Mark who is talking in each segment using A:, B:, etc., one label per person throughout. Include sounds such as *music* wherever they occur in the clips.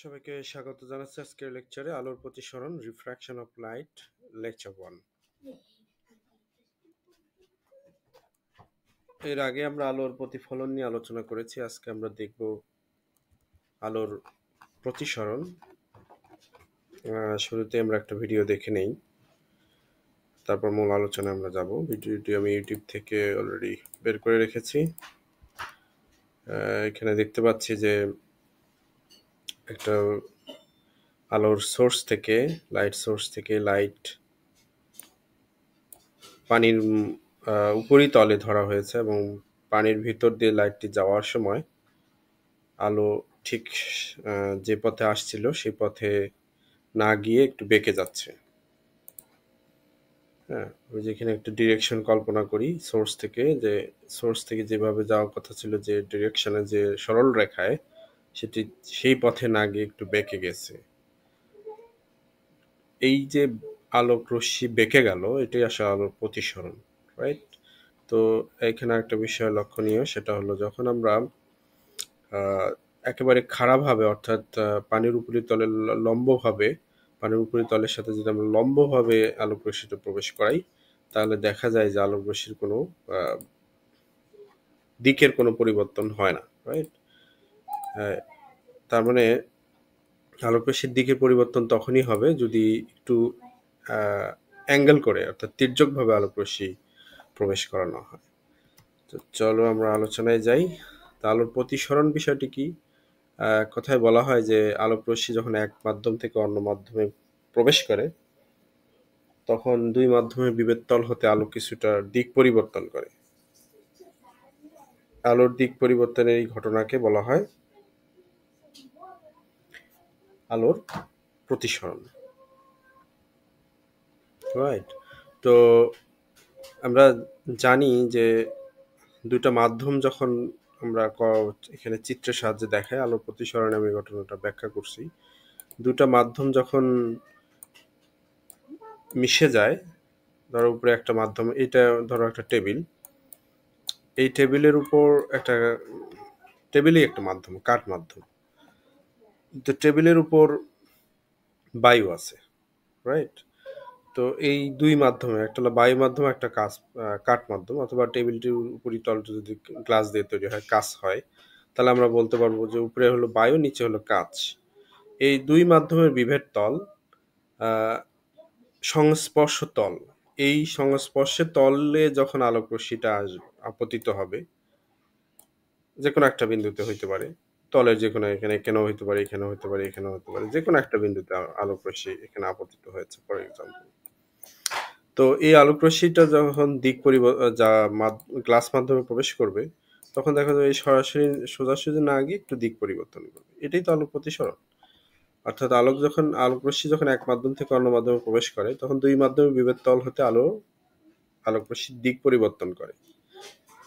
A: সবাইকে স্বাগত জানাচ্ছি আজকের লেকচারে আলোর প্রতিসরণ রিফ্র্যাকশন অফ লাইট লেকচার ওয়ানের আগে আমরা আলোর প্রতিফলন নিয়ে আলোচনা করেছি। আজকে আমরা দেখব আলোর প্রতিসরণ। শুরুতে আমরা একটা ভিডিও দেখে নেই। তারপর মূল আলোচনায় আমরা যাব। ভিডিওটি আমি ইউটিউব থেকে অলরেডি বের করে রেখেছি। এখানে দেখতে পাচ্ছি যে একটা আলোর সোর্স থেকে লাইট সোর্স থেকে লাইট পানির আহ, উপরিতলে ধরা হয়েছে এবং পানির ভিতর দিয়ে লাইটটি যাওয়ার সময় আলো ঠিক যে পথে আসছিল সেই পথে না গিয়ে একটু বেঁকে যাচ্ছে। হ্যাঁ ওই যেখানে একটা ডিরেকশন কল্পনা করি সোর্স থেকে যে সোর্স থেকে যেভাবে যাওয়ার কথা ছিল যে ডিরেকশনে যে সরল রেখায় সেটি সেই পথে না গিয়ে একটু বেঁকে গেছে। এই যে আলোক রশ্মি বেঁকে গেল, এটাই আসলে আলোর প্রতিসরণ রাইট তো এখানে একটা বিষয় লক্ষণীয়, সেটা হলো যখন আমরা একেবারে খারাপভাবে, অর্থাৎ পানির উপরিতলে তলে লম্বভাবে, পানির উপরি তলের সাথে যদি আমরা লম্বভাবে আলোক রশ্মিটা প্রবেশ করাই, তাহলে দেখা যায় যে আলোক রশ্মির কোনো দিকের কোনো পরিবর্তন হয় না রাইট তার মানে আলোক রশ্মির দিকের পরিবর্তন তখনই হবে যদি একটু অ্যাঙ্গেল করে, অর্থাৎ তির্যকভাবে আলোক রশ্মি প্রবেশ করানো হয়। তো চলো আমরা আলোচনায় যাই। তা আলোর প্রতিসরণ বিষয়টি কি? কথায় বলা হয় যে আলোক রশ্মি যখন এক মাধ্যম থেকে অন্য মাধ্যমে প্রবেশ করে, তখন দুই মাধ্যমে বিভেদ তল হতে আলো কিছুটা দিক পরিবর্তন করে। আলোর দিক পরিবর্তনের এই ঘটনাকে বলা হয় আলোর প্রতিসরণ। রাইট তো আমরা জানি যে দুইটা মাধ্যম যখন আমরা এখানে চিত্রের সাহায্যে দেখাই, আলোর প্রতিসরণে আমি ঘটনাটা ব্যাখ্যা করছি। দুটা মাধ্যম যখন মিশে যায়, ধরো উপরে একটা মাধ্যম, এটা ধরো একটা টেবিল। এই টেবিলের উপর একটা, টেবিলই একটা মাধ্যম, কাঠ মাধ্যম। তো টেবিলের উপর বায়ু আছে রাইট তো এই দুই মাধ্যমে, একটা হলো বায়ু মাধ্যম, একটা কাঁচ কাঠ মাধ্যম, অথবা টেবিলটির উপরিতলটা যদি গ্লাস দিয়ে তৈরি হয়, কাঁচ হয়, তাহলে আমরা বলতে পারব যে উপরে হলো বায়ু, নিচে হলো কাঁচ। এই দুই মাধ্যমের বিভেদ তল সংস্পর্শ তল। এই সংস্পর্শে তলে যখন আলোক রশ্মিটা আসবে আপতিত হবে যে কোনো একটা বিন্দুতে হইতে পারে তলের যে কোনো এখানে এখানেও হইতে পারে, এখানেও হইতে পারে, এখানেও হতে পারে। যে কোনো একটা বিন্দুতে আলোক এখানে আপতিত হয়েছে ফর এক্সাম্পল তো এই আলোক যখন দিক পরিবর্তন যা গ্লাস মাধ্যমে প্রবেশ করবে, তখন দেখা যাবে এই সরাসরি সোজাসুজি না গিয়ে একটু দিক পরিবর্তন করবে। এটাই তো আলোক প্রতিসরণ। অর্থাৎ আলোক যখন আলোক যখন এক মাধ্যম থেকে অন্য মাধ্যমে প্রবেশ করে, তখন দুই মাধ্যমে বিভেদ তল হতে আলো আলোক দিক পরিবর্তন করে।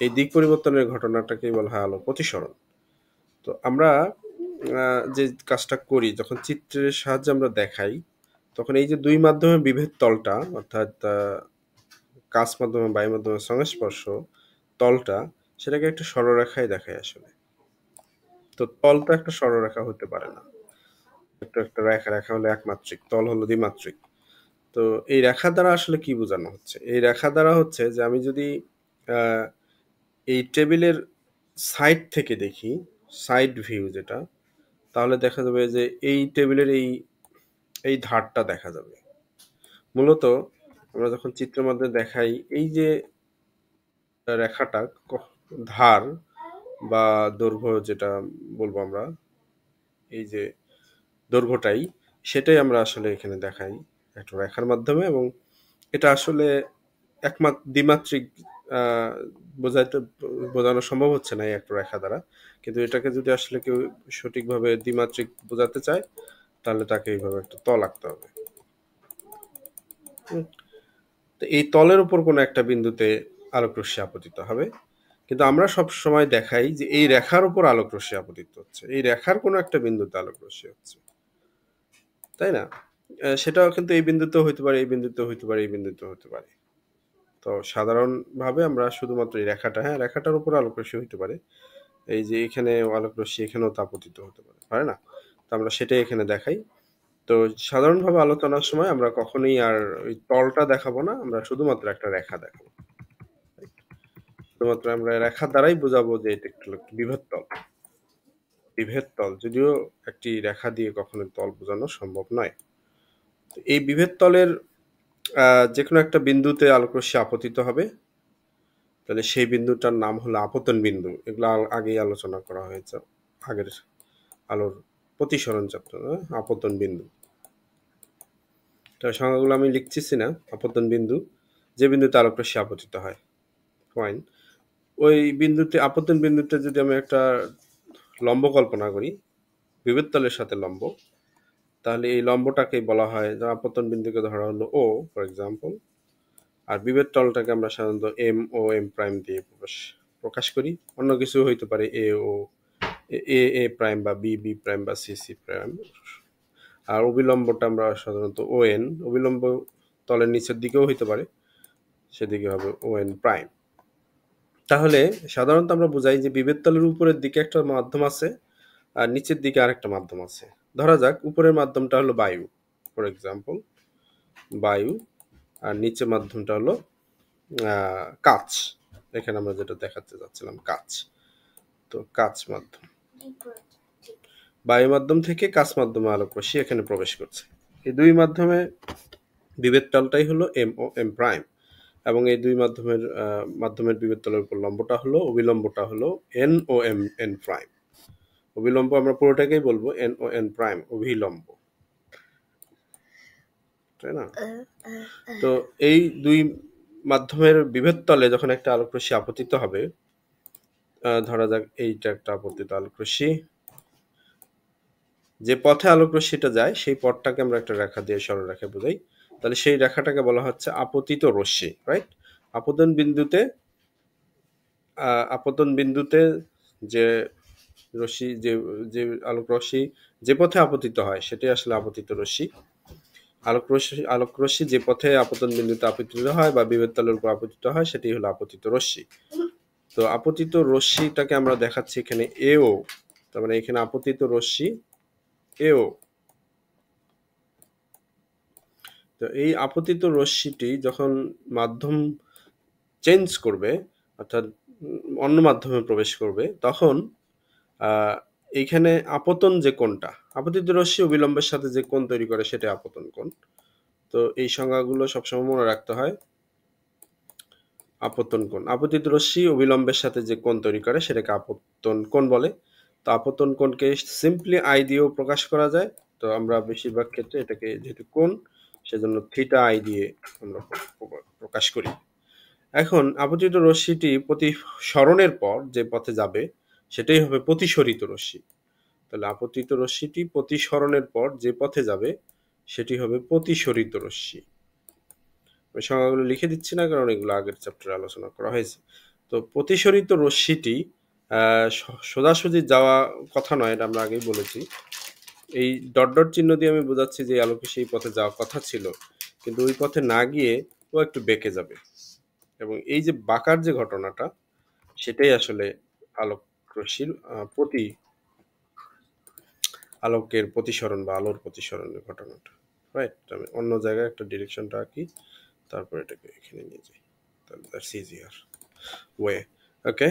A: এই দিক পরিবর্তনের ঘটনাটাকেই বলা হয় আলো প্রতিসরণ। তো আমরা যে কাজটা করি, যখন চিত্রের সাহায্যে আমরা দেখাই, তখন এই যে দুই মাধ্যমে বিভেদ তলটা, অর্থাৎ কাজ মাধ্যমে বায়ু মাধ্যমে সংস্পর্শ তলটা, সেটাকে একটা সরলরেখায় দেখায় আসলে। তো তলটা একটা সরলরেখা হতে পারে না। একটা একটা রেখা রেখা হলো একমাত্রিক, তল হলো দ্বিমাত্রিক। তো এই রেখা দ্বারা আসলে কি বোঝানো হচ্ছে? এই রেখা দ্বারা হচ্ছে যে আমি যদি এই টেবিলের সাইড থেকে দেখি সাইড ভিউ যেটা, তাহলে দেখা যাবে যে এই টেবিলের এই এই ধারটা দেখা যাবে। মূলত আমরা যখন চিত্রের মধ্যে দেখাই, এই যে রেখাটা ধার বা দৈর্ঘ্য যেটা বলব আমরা, এই যে দৈর্ঘ্যটাই, সেটাই আমরা আসলে এখানে দেখাই একটা রেখার মাধ্যমে এবং এটা আসলে একমাত্র দ্বিমাত্রিক বোঝাইতে বোঝানো সম্ভব হচ্ছে না এই একটা রেখা দ্বারা। কিন্তু এটাকে যদি আসলে কেউ সঠিকভাবে দ্বিমাত্রিক বোঝাতে চায়, তাহলে তাকে এইভাবে একটা তল আঁকতে হবে। তো এই তলের উপর কোনো একটা বিন্দুতে আলোক রশ্মি আপতিত হবে। কিন্তু আমরা সব সময় দেখাই যে এই রেখার উপর আলোক রশ্মি আপতিত হচ্ছে। এই রেখার কোনো একটা বিন্দুতে আলোক রশ্মি হচ্ছে। তাই না? সেটাও কিন্তু এই বিন্দুতেও হইতে পারে, এই বিন্দুতেও হইতে পারে, এই বিন্দুতেও হতে পারে। তো সাধারণভাবে আমরা শুধুমাত্র এই রেখাটা হ্যাঁ রেখাটার উপর আলোক রশ্মি হইতে পারে। এই যে এখানে আলোক রশ্মি এখানেও তাপতিত হতে পারে পারে না? তো আমরা সেটাই এখানে দেখাই। তো সাধারণভাবে আলোচনার সময় আমরা কখনোই আর ওই তলটা দেখাবো না, আমরা শুধুমাত্র একটা রেখা দেখাবো। শুধুমাত্র আমরা রেখার দ্বারাই বোঝাবো যে এটা একটু বিভেদ তল। বিভেদ তল, যদিও একটি রেখা দিয়ে কখনো তল বোঝানো সম্ভব নয়। এই বিভেদ তলের যে কোনো একটা বিন্দুতে আলোকরশ্মি আপতিত হবে। তাহলে সেই বিন্দুটার নাম হলো আপতন বিন্দু। এগুলো আগেই আলোচনা করা হয়েছে। আগের আলোর প্রতিসরণ চক্র হ্যাঁ? আপতন বিন্দু। তার সংখ্যাগুলো আমি লিখতেছি না, আপতন বিন্দু। যে বিন্দুতে আলোকরশ্মি আপতিত হয়। ফাইন ওই বিন্দুতে, আপতন বিন্দুতে যদি আমি একটা লম্ব কল্পনা করি, বিভেদ তলের সাথে লম্ব তাহলে এই লম্বটাকে বলা হয় আপতন বিন্দুকে ধরা হলো ও ফর এক্সাম্পল আর বিভেদ তলটাকে আমরা সাধারণত এম ও এম প্রাইম দিয়ে প্রকাশ প্রকাশ করি। অন্য কিছু হইতে পারে A O A A prime বা বি বি প্রাইম বা সি সি প্রাইম আর অবিলম্বটা আমরা সাধারণত ও এন অবিলম্ব তলের নিচের দিকেও হইতে পারে, সেদিকে হবে ও এন প্রাইম তাহলে সাধারণত আমরা বুঝাই যে বিভেদ তলের উপরের দিকে একটা মাধ্যম আছে, আর নিচের দিকে আরেকটা মাধ্যম আছে। ধরা যাক, উপরের মাধ্যমটা হলো বায়ু ফর এক্সাম্পল বায়ু, আর নিচের মাধ্যমটা হলো কাচ, এখানে আমরা যেটা দেখাতে যাচ্ছিলাম, কাচ, তো কাচ মাধ্যম। বায়ু মাধ্যম থেকে কাচ মাধ্যমে আলোক রশ্মি এখানে প্রবেশ করছে। এই দুই মাধ্যমে বিভেদ তলটাই হলো এম ও এম প্রাইম এবং এই দুই মাধ্যমের মাধ্যমের বিভেদ তলের উপর লম্বটা হলো, অবিলম্বটা হলো N O M N prime অবিলম্ব আমরা পুরোটাকেই বলব এন ও এন প্রাইম অভিলম্ব তাই না? তো এই দুই মাধ্যমের বিভেদ তলে যখন একটা আলোক রশ্মি আপতিত হবে ধরা যাক এইটা একটা আপতিত আলোক রশ্মি যে পথে আলোক রশ্মিটা যায়, সেই পথটাকে আমরা একটা রেখা দিয়ে সরল সরলরেখা বোঝাই। তাহলে সেই রেখাটাকে বলা হচ্ছে আপতিত রশ্মি রাইট আপতন বিন্দুতে আপতন বিন্দুতে যে রশ্মি, যে যে আলোক রশ্মি যে পথে আপতিত হয়, সেটাই আসলে আপতিত রশ্মি। আলোক রশ্মি আলোক রশ্মি যে পথে আপতন বিন্দুতে আপতিত হয় বা বিভেদ তলের উপর আপতিত হয় সেটি হলো আপতিত রশ্মি। তো আপতিত রশ্মিটাকে আমরা দেখাচ্ছি এখানে এও, তার মানে এখানে আপতিত রশ্মি এও। তো এই আপতিত রশ্মিটি যখন মাধ্যম চেঞ্জ করবে, অর্থাৎ অন্য মাধ্যমে প্রবেশ করবে, তখন এইখানে আপতন যে কোনটা আপতিত রশ্মি অবিলম্বের সাথে যে কোন তৈরি করে সেটা আপতন কোন তো এই সংজ্ঞাগুলো সবসময় মনে রাখতে হয়, আপতন কোন আপতিত রশ্মি অবিলম্বের সাথে যে কোন তৈরি করে সেটাকে আপতন কোন বলে। তো আপতন কোনকে সিম্পলি আই দিয়েও প্রকাশ করা যায়। তো আমরা বেশিরভাগ ক্ষেত্রে এটাকে যেহেতু কোন সেজন্য থিটা আই দিয়ে আমরা প্রকাশ করি। এখন, আপতিত রশ্মিটি প্রতি স্মরণের পর যে পথে যাবে সেটাই হবে প্রতিসরিত রশ্মি। তাহলে আপতিত রশ্মিটি প্রতিসরণের পর যে পথে যাবে, সেটি হবে প্রতিসরিত রশ্মি। আমি সংজ্ঞাগুলো লিখে দিচ্ছি না, কারণ এগুলো আগের চ্যাপ্টারে আলোচনা করা হয়েছে। তো প্রতিসরিত রশ্মিটি সোজাসুজি যাওয়া কথা নয়, এটা আমরা আগেই বলেছি। এই ডট ডট চিহ্ন দিয়ে আমি বোঝাচ্ছি যে আলোকে সেই পথে যাওয়া কথা ছিল, কিন্তু ওই পথে না গিয়ে ও একটু বেঁকে যাবে। এবং এই যে বাঁকার যে ঘটনাটা, সেটাই আসলে আলোক রশ্মির প্রতি আলোকের প্রতিসরণ বা আলোর প্রতিসরণের ঘটনাটা। রাইট আমি অন্য জায়গায় একটা ডিরেকশনটা আঁকি, তারপর এটাকে এখানে নিয়ে যাই। তাহলে দ্যাটস ইজিয়ার ওয়ে ওকে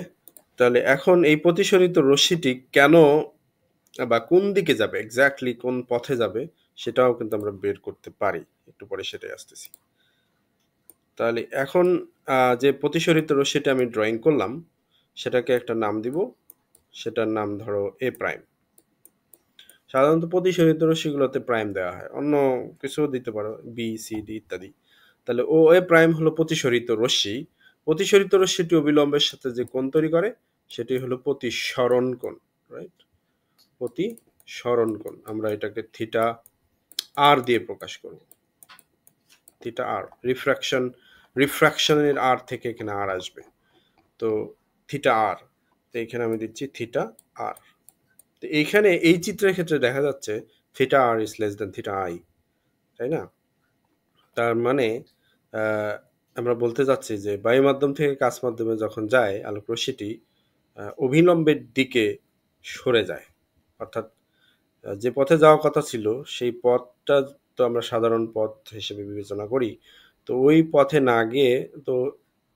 A: তাহলে এখন এই প্রতিসরিত রশ্মিটি কেন বা কোন দিকে যাবে এক্স্যাক্টলি কোন পথে যাবে, সেটাও কিন্তু আমরা বের করতে পারি। একটু পরে সেটাই আসতেছি। তাহলে এখন যে প্রতিসরিত রশ্মিটা আমি ড্রয়িং করলাম, সেটাকে একটা নাম দিব সেটার নাম ধরো এ প্রাইম সাধারণত প্রতিসরিত রশ্মিগুলোতে প্রাইম দেওয়া হয়। অন্য কিছুও দিতে পারো বি সি ডি ইত্যাদি। তাহলে ও এ প্রাইম হলো প্রতিসরিত রশ্মি। প্রতিসরিত রশ্মিটি অবিলম্বের সাথে যে কোণ তৈরি করে, সেটি হলো প্রতিসরণ কোণ রাইট প্রতি প্রতিসরণ কোণ। আমরা এটাকে থিটা আর দিয়ে প্রকাশ করব। থিটা আর রিফ্র্যাকশন রিফ্র্যাকশনের আর থেকে এখানে আর আসবে। তো থিটা আর তো এখানে আমি দিচ্ছি থিটা আর তো এইখানে এই চিত্রের ক্ষেত্রে দেখা যাচ্ছে theta r is less than theta i তাই না? তার মানে আমরা বলতে যাচ্ছি যে বায়ু মাধ্যম থেকে কাজ মাধ্যমে যখন যায় আলোক রশ্মিটি অভিলম্বের দিকে সরে যায়। অর্থাৎ যে পথে যাওয়ার কথা ছিল, সেই পথটা তো আমরা সাধারণ পথ হিসেবে বিবেচনা করি। তো ওই পথে না গিয়ে, তো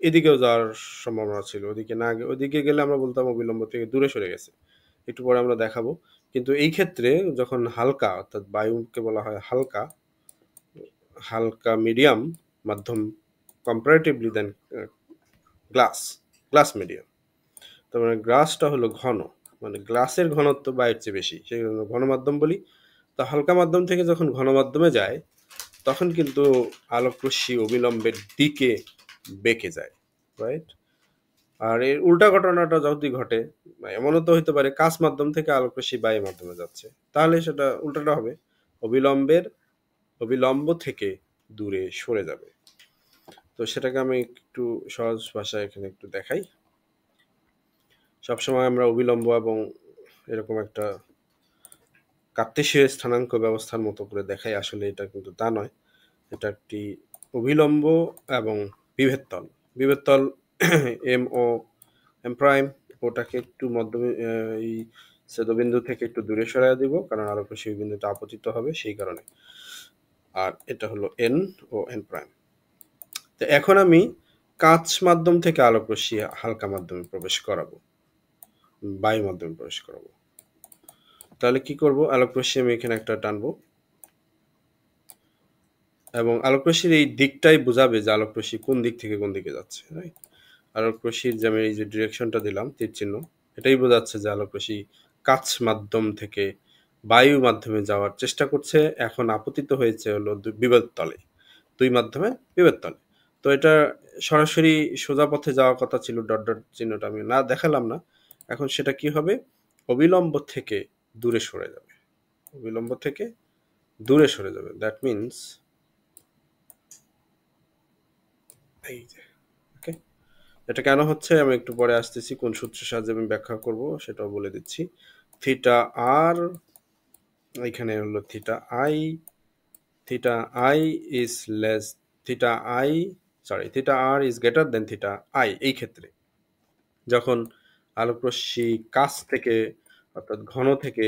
A: এদিকেও যাওয়ার সম্ভাবনা ছিল, ওদিকে না ওদিকে গেলে আমরা বলতাম অবিলম্ব থেকে দূরে সরে গেছে। একটু পরে আমরা দেখাবো। কিন্তু এই ক্ষেত্রে যখন হালকা, অর্থাৎ বায়ুকে বলা হয় হালকা হালকা মিডিয়াম, মাধ্যম comparatively than glass glass medium তার মানে গ্লাসটা হলো ঘন মানে গ্লাসের ঘনত্ব বায়ুর চেয়ে বেশি, সেই জন্য ঘন মাধ্যম বলি। তো হালকা মাধ্যম থেকে যখন ঘন মাধ্যমে যায়, তখন কিন্তু আলোকরশ্মি অবিলম্বের দিকে বেঁকে যায় রাইট আর এর উল্টা ঘটনাটা যদি ঘটে এমনও তো হইতে পারে কাজ মাধ্যম থেকে আলোকরশ্মি বায়ু মাধ্যমে যাচ্ছে, তাহলে সেটা উল্টাটা হবে। অবিলম্বের অবিলম্ব থেকে দূরে সরে যাবে। তো সেটাকে আমি একটু সহজ ভাষায় এখানে একটু দেখাই। সবসময় আমরা অবিলম্ব এবং এরকম একটা কার্তেশীয় স্থানাঙ্ক ব্যবস্থার মতো করে দেখাই, আসলে এটা কিন্তু তা নয়। এটা একটি অবিলম্ব এবং বিভেদতল বিভেদতল এম ও এম প্রাইম ওটাকে একটু মধ্য এই সেদবিন্দু থেকে একটু দূরে সরাই দিব, কারণ আরও সেই বিন্দুটা আপতিত হবে সেই কারণে। আর এটা হলো এন ও এন প্রাইম তো এখন আমি কাঁচ মাধ্যম থেকে আলোক রশ্মি হালকা মাধ্যমে প্রবেশ করাবো। বায়ু মাধ্যমে প্রবেশ করাবো। তাহলে কি করব? আলোক রশ্মি আমি এখানে একটা টানবো। এবং আলোক রশ্মির এই দিকটাই বোঝাবে যে আলোক রশ্মি কোন দিক থেকে কোন দিকে যাচ্ছে রাইট আলোক রশ্মির যে আমি এই যে ডিরেকশনটা দিলাম, তীর চিহ্ন, এটাই বোঝাচ্ছে যে আলোক রশ্মি কাছ মাধ্যম থেকে বায়ু মাধ্যমে যাওয়ার চেষ্টা করছে, এখন আপতিত হয়েছে হলো বিবেদ তলে, দুই মাধ্যমে বিবেদ তলে। তো এটা সরাসরি সোজা পথে যাওয়ার কথা ছিল, ডট ডট চিহ্নটা আমি না দেখালাম না, এখন সেটা কি হবে? অবিলম্ব থেকে দূরে সরে যাবে। অবিলম্ব থেকে দূরে সরে যাবে। দ্যাট মিনস এই যে ওকে এটা কেন হচ্ছে? আমি একটু পরে আসতেছি, কোন সূত্রের সাহায্যে আমি ব্যাখ্যা করব সেটাও বলে দিচ্ছি। থিটা আর এখানে হলো theta i theta i is less theta i sorry theta r is greater than theta i এই ক্ষেত্রে। যখন আলোকরশ্মি কাছ থেকে, অর্থাৎ ঘন থেকে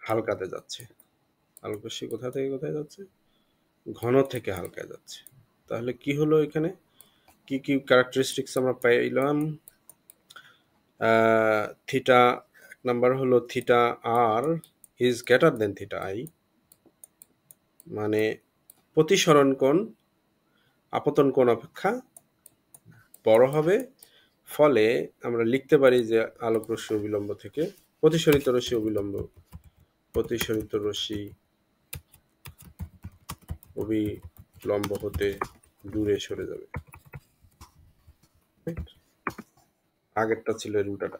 A: হালকাতে যাচ্ছে। আলোকরশ্মি কোথা থেকে কোথায় যাচ্ছে? ঘন থেকে হালকায় যাচ্ছে। তাহলে কি হলো এখানে? কি কি ক্যারেক্টারিস্টিক্স আমরা পাইলাম? থিটা এক নাম্বার হলো theta r is greater than theta i মানে প্রতিসরণ কোণ, আপতন কোণ অপেক্ষা বড় হবে। ফলে আমরা লিখতে পারি যে আলোক রশ্মি অবিলম্ব থেকে প্রতিসরিত রশ্মি অবিলম্ব, প্রতিসরিত রশ্মি অবিলম্ব হতে দূরে সরে যাবে। আগেরটা ছিল এর উল্টাটা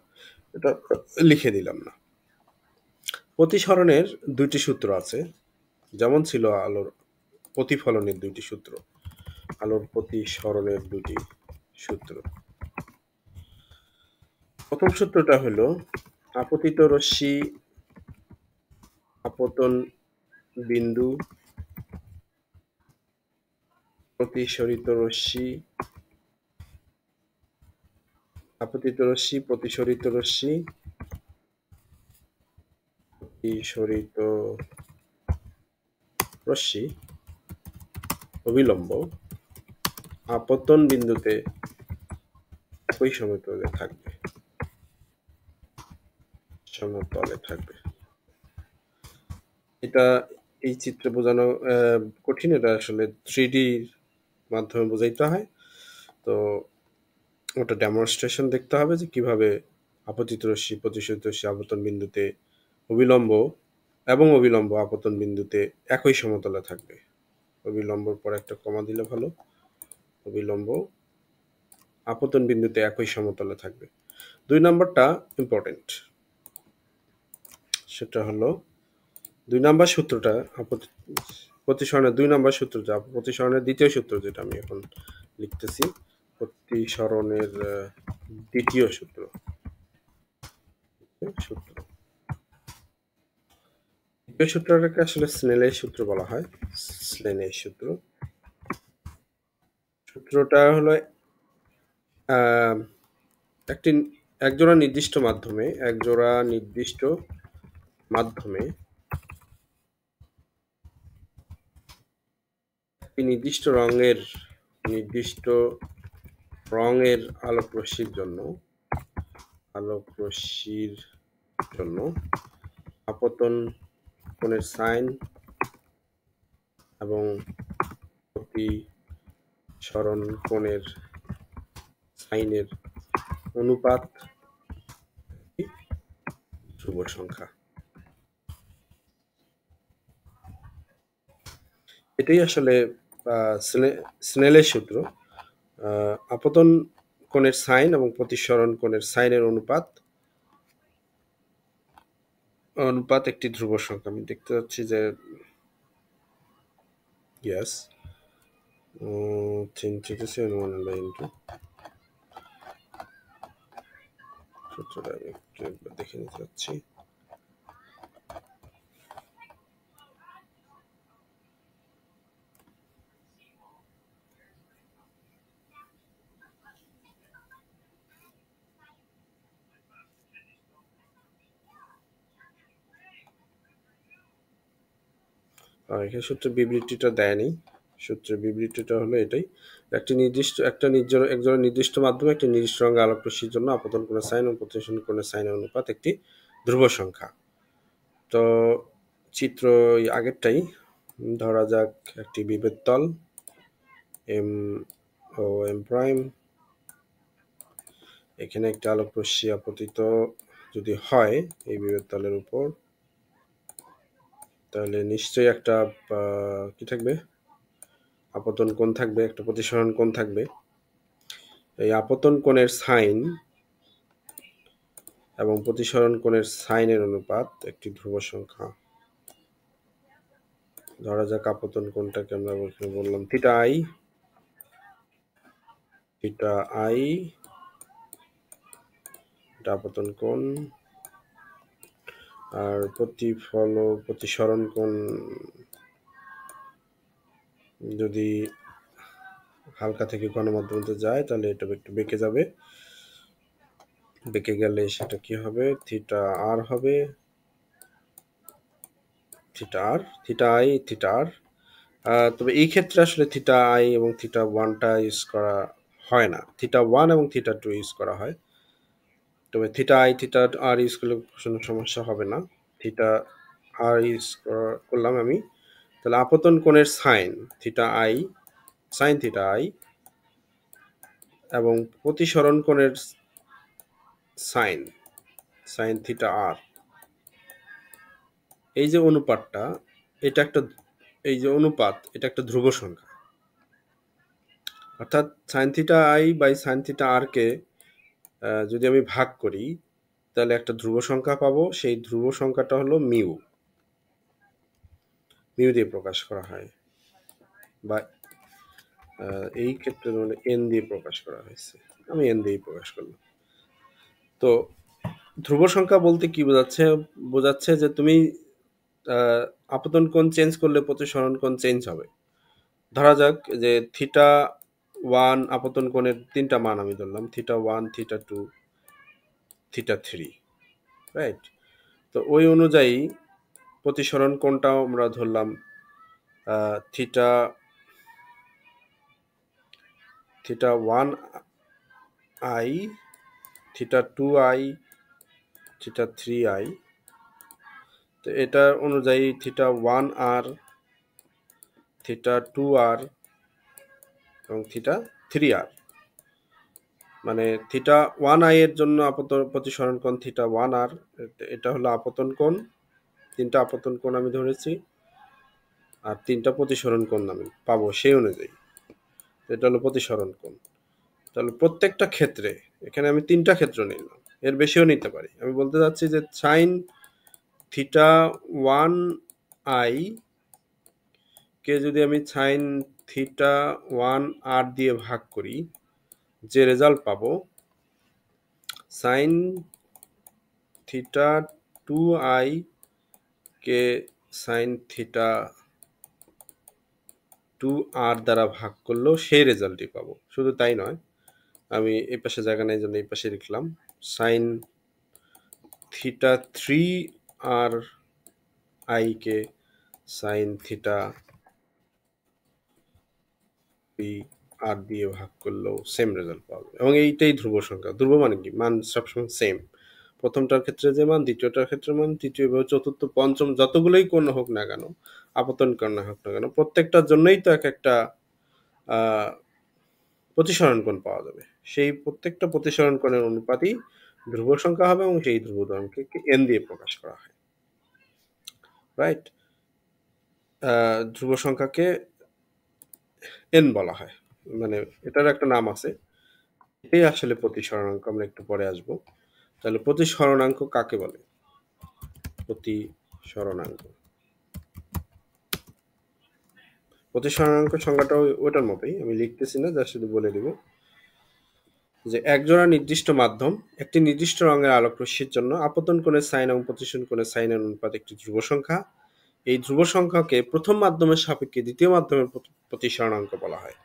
A: এটা লিখে দিলাম না। প্রতিসরণের দুইটি সূত্র আছে। যেমন ছিল আলোর প্রতিফলনের দুইটি সূত্র। আলোর প্রতিসরণের দুটি সূত্র। প্রথম সূত্রটা হলো, আপতিত রশ্মি, আপতন বিন্দু, প্রতিসরিত রশ্মি আপতিত রশ্মি, প্রতিসরিত রশ্মি। প্রতিসরিত রশ্মি অবিলম্ব। আপতন বিন্দুতে একই সমতলে থাকবে। সমতলে থাকবে। এটা এই চিত্রে বোঝানো কঠিন। এটা আসলে থ্রি মাধ্যমে বোঝাইতে হয়। তো ওটা ডেমনস্ট্রেশন দেখতে হবে যে কীভাবে আপতিত রশ্মি প্রতিশোধ রশ্মি আপতন বিন্দুতে অবিলম্ব এবং অবিলম্ব আপতন বিন্দুতে একই সমতলে থাকবে। অবিলম্বর পর একটা কমা দিলে ভালো, অবিলম্ব আপতন বিন্দুতে একই সমতলে থাকবে। দুই নম্বরটা ইম্পর্টেন্ট সেটা হলো দুই নম্বর সূত্রটা প্রতিসরণের দুই নম্বর সূত্র যা প্রতিসরণের দ্বিতীয় সূত্র যেটা আমি এখন লিখতেছি প্রতিসরণের দ্বিতীয় সূত্র। সূত্র। দ্বিতীয় সূত্রটাকে আসলে স্নেলের সূত্র বলা হয়। স্লেনের সূত্র। সূত্রটা হলো একটি, একজোড়া নির্দিষ্ট মাধ্যমে, একজোড়া নির্দিষ্ট মাধ্যমে নির্দিষ্ট রঙের, নির্দিষ্ট রঙের আলোক রশ্মির জন্য আলোক রশ্মির জন্য আপতন কোণের সাইন এবং প্রতিসরণ কোণের সাইনের অনুপাত ধ্রুব সংখ্যা। এটাই আসলে স্নেলের সূত্র। আপতন কোণের সাইন এবং প্রতিসরণ কোণের সাইনের অনুপাত অনুপাত একটি ধ্রুব সংখ্যা। আমি দেখতে পাচ্ছি যে ইয়াস একবার দেখে নিতে চাচ্ছি। এখানে সূত্র বিবৃতিটা দেয়নি। সূত্রের বিবৃতিটা হলো এটাই। একটি নির্দিষ্ট, একটা নির্জন, একজনের নির্দিষ্ট মাধ্যমে একটি নির্দিষ্ট রঙে আলোক রশ্মির জন্য আপতন কোণের সাইন ও প্রতিসরণ কোণের সাইনের অনুপাত একটি ধ্রুব সংখ্যা। তো চিত্র আগেরটাই। ধরা যাক একটি বিভেদ তল, এম ও এম প্রাইম। এখানে একটি আলোক রশ্মি আপতিত যদি হয় এই বিভেদ তলের উপর তাহলে নিশ্চয়ই একটা কি থাকবে? আপতন কোণ থাকবে, একটা প্রতিসরণ কোণ থাকবে। এই আপতন কোণের সাইন এবং প্রতিসরণ কোণের সাইনের অনুপাত একটি ধ্রুব সংখ্যা। ধরা যাক আপতন কোণটাকে আমরা বললাম থিটা আই থিটা আই এটা আপতন কোণ। আর প্রতিফল প্রতিসরণ কোণ যদি হালকা থেকে গণমাধ্যমতে যায়, তাহলে এটা একটু বেঁকে যাবে। বেঁকে গেলে সেটা কি হবে? থিটা আর হবে। Theta r theta i theta r তবে এই ক্ষেত্রে আসলে থিটা আই এবং থিটা ওয়ানটা ইউজ করা হয় না। থিটা ওয়ান এবং থিটা টু ইউজ করা হয়। তবে theta i theta r use করলে কোনো সমস্যা হবে না। থিটা আর ইউজ করলাম আমি। তাহলে আপতন কোণের sine theta i sine theta i এবং প্রতিসরণ কোণের সাইন সাইন থিটা আর এই যে অনুপাতটা, এটা একটা, এই যে অনুপাত, এটা একটা ধ্রুব সংখ্যা। অর্থাৎ sine theta i by sine theta r কে যদি আমি ভাগ করি, তাহলে একটা ধ্রুব সংখ্যা পাবো। সেই ধ্রুব সংখ্যাটা হলো মিউ। মিউ দিয়ে প্রকাশ করা হয়। বা এই ক্ষেত্রে মানে এন দিয়ে প্রকাশ করা হয়েছে। আমি এন দিয়েই প্রকাশ করলাম। তো, ধ্রুব সংখ্যা বলতে কি বোঝাচ্ছে? বোঝাচ্ছে যে তুমি আপতন কোণ চেঞ্জ করলে প্রতিসরণ কোণ চেঞ্জ হবে। ধরা যাক যে থিটা ওয়ান আপতন কোণের তিনটা মান আমি ধরলাম, theta one, theta two, theta three right তো ওই অনুযায়ী প্রতিসরণ কোণটাও আমরা ধরলাম theta theta one i, theta two i, theta three i. তো এটা অনুযায়ী theta one r, theta two r এবং থিটা থ্রি আর মানে থিটা ওয়ান আই এর জন্য আপতন প্রতিসরণ কোণ থিটা ওয়ান আর এটা হলো আপতন কোণ। তিনটা আপতন কোণ আমি ধরেছি। আর তিনটা প্রতিসরণ কোণ আমি পাবো সেই অনুযায়ী। এটা হলো প্রতিসরণ কোণ। তাহলে প্রত্যেকটা ক্ষেত্রে, এখানে আমি তিনটা ক্ষেত্র নিলাম, এর বেশিও নিতে পারি। আমি বলতে চাচ্ছি যে সাইন থিটা ওয়ান আই কে যদি আমি সাইন থিটা ওয়ান আর দিয়ে ভাগ করি, যে রেজাল্ট পাবো সাইন থিটা টু আই কে সাইন থিটা টু আর দ্বারা ভাগ করলেও সেই রেজাল্টই পাবো। শুধু তাই নয়, আমি এই পাশে জায়গা নেই জন্য এই পাশে লিখলাম সাইন থিটা থ্রি আর আইকে সাইন থিটা আর দিয়ে ভাগ করলেও সেম রেজাল্ট পাবে এবং এইটাই ধ্রুব সংখ্যা। ধ্রুব মানে কি? মান সবসময় সেম প্রথমটার ক্ষেত্রে যে মান, দ্বিতীয়টার ক্ষেত্রে মান, তৃতীয় এবং চতুর্থ, পঞ্চম, যতগুলোই কোন হোক না কেন, আপতন কর্ণ হোক না কেন, প্রত্যেকটার জন্যই তো এক একটা প্রতিসরণ কোণ পাওয়া যাবে। সেই প্রত্যেকটা প্রতিসরণ কোণের অনুপাতই ধ্রুব সংখ্যা হবে এবং সেই ধ্রুব এন দিয়ে প্রকাশ করা হয়। রাইট ধ্রুব সংখ্যাকে এন বলা হয়। মানে এটার একটা নাম আছে। এটাই আসলে প্রতিসরণাঙ্ক, আমরা একটু পরে আসব। তাহলে প্রতিসরণাঙ্ক কাকে বলে? প্রতিসরণাঙ্ক। প্রতিসরণাঙ্ক সংখ্যাটাও ওটার মতোই, আমি লিখতেছি না যা শুধু বলে দিব। যে একজোড়া নির্দিষ্ট মাধ্যম, একটি নির্দিষ্ট রঙের আলোক রশ্মির জন্য আপতন কোণের সাইন এবং প্রতিসরণ কোণের সাইনের অনুপাত একটি ধ্রুব সংখ্যা। এই ধ্রুব সংখ্যাকে প্রথম মাধ্যমের সাপেক্ষে দ্বিতীয় মাধ্যমের প্রতিসরণাঙ্ক বলা হয়।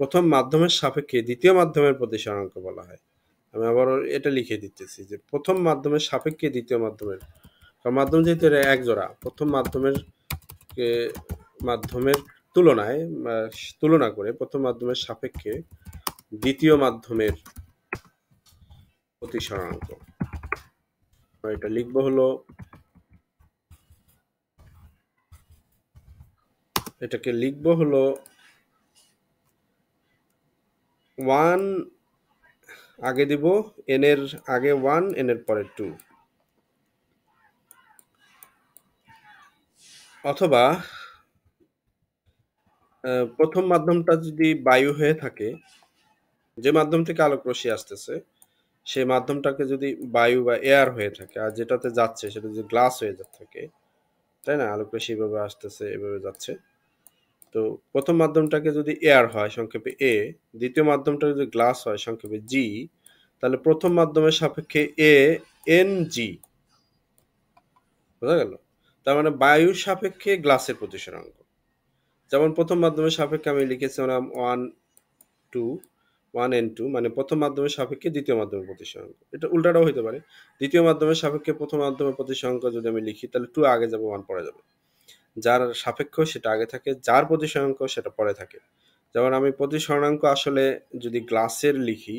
A: প্রথম মাধ্যমের সাপেক্ষে দ্বিতীয় মাধ্যমের প্রতিসরণাঙ্ক বলা হয়। আমি আবার এটা লিখে দিতেছি যে প্রথম মাধ্যমের সাপেক্ষে দ্বিতীয় মাধ্যমের মাধ্যম যেহেতু এক জোড়া, প্রথম মাধ্যমের মাধ্যমের তুলনায় তুলনা করে প্রথম মাধ্যমের সাপেক্ষে দ্বিতীয় মাধ্যমের প্রতিসরণাঙ্ক এটা লিখব হলো এটাকে লিখব হলো ওয়ান আগে দিব এন এর আগে ওয়ান এন এর পরে টু অথবা প্রথম মাধ্যমটা যদি বায়ু হয়ে থাকে, যে মাধ্যম থেকে আলোক রশ্মি আসতেছে, সেই মাধ্যমটাকে যদি বায়ু বা এয়ার হয়ে থাকে, আর যেটাতে যাচ্ছে, সেটা যদি গ্লাস হয়ে থাকে, তাই না? আলোক রশ্মি এভাবে আসতেছে, এভাবে যাচ্ছে। তো প্রথম মাধ্যমটাকে যদি এয়ার হয়, সংক্ষেপে এ, দ্বিতীয় মাধ্যমটা যদি গ্লাস হয়, সংক্ষেপে জি, তাহলে প্রথম মাধ্যমের সাপেক্ষে এ, এন, জি। বোঝা গেল? তার মানে বায়ুর সাপেক্ষে গ্লাসের প্রতিসরাঙ্ক যেমন প্রথম মাধ্যমের সাপেক্ষে আমি লিখেছি লিখেছিলাম one, two, one, N, two মানে প্রথম মাধ্যমের সাপেক্ষে দ্বিতীয় মাধ্যমের প্রতিসরাঙ্ক এটা উল্টাটাও হতে পারে। দ্বিতীয় মাধ্যমের সাপেক্ষে প্রথম মাধ্যমের প্রতিসরাঙ্ক যদি আমি লিখি, তাহলে টু আগে যাবে, ওয়ান পরে যাবে। যার সাপেক্ষ সেটা আগে থাকে, যার প্রতিসরাঙ্ক সেটা পরে থাকে। যেমন আমি প্রতিসরণাঙ্ক আসলে যদি গ্লাসের লিখি,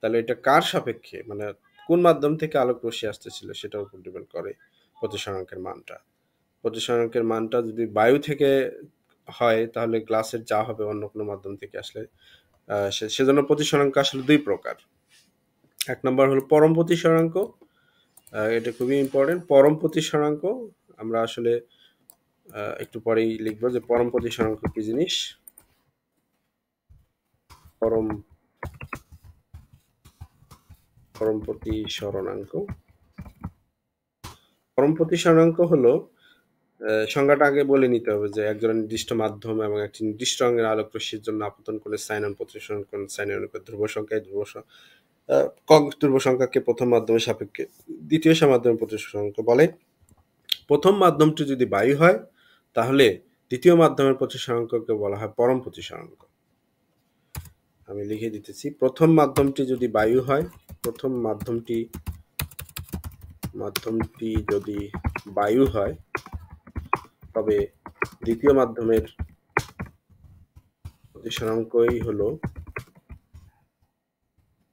A: তাহলে এটা কার সাপেক্ষে? মানে কোন মাধ্যম থেকে আলোক রশ্মি আসতেছিল সেটার উপর ডিপেন্ড করে প্রতিসরণাঙ্কের মানটা। প্রতিসরণাঙ্কের মানটা যদি বায়ু থেকে হয়, তাহলে গ্লাসের যা হবে অন্য কোনো মাধ্যম থেকে আসলে সেজন্য প্রতিসরাঙ্ক আসলে দুই প্রকার। এক নম্বর হলো পরম প্রতিসরাঙ্ক এটা খুবই ইম্পর্টেন্ট পরম প্রতিসরাঙ্ক আমরা আসলে একটু পরেই লিখব যে পরম প্রতিসরাঙ্ক কি জিনিস? পরম পরম প্রতিসরণাঙ্ক। পরম প্রতিসরণাঙ্ক হলো সংজ্ঞাটা আগে বলে নিতে হবে যে একজন নির্দিষ্ট মাধ্যম এবং একটি নির্দিষ্ট রঙের আলোক রশ্মির জন্য আপতন করে সাইনন প্রতিসরণ কোন সাইনন ধ্রুব সংখ্যায় ধ্রুব কক ধ্রুব সংখ্যাকে প্রথম মাধ্যমে সাপেক্ষে দ্বিতীয় মাধ্যমের প্রতিসরণ বলে। প্রথম মাধ্যমটি যদি বায়ু হয় তাহলে দ্বিতীয় মাধ্যমের প্রতিসরাঙ্ককে বলা হয় পরম প্রতিসরাঙ্ক। আমি লিখে দিতেছি, প্রথম মাধ্যমটি যদি বায়ু হয়, প্রথম মাধ্যমটি মাধ্যমটি যদি বায়ু হয়, তবে দ্বিতীয় মাধ্যমের প্রতিসরাঙ্কই হলো,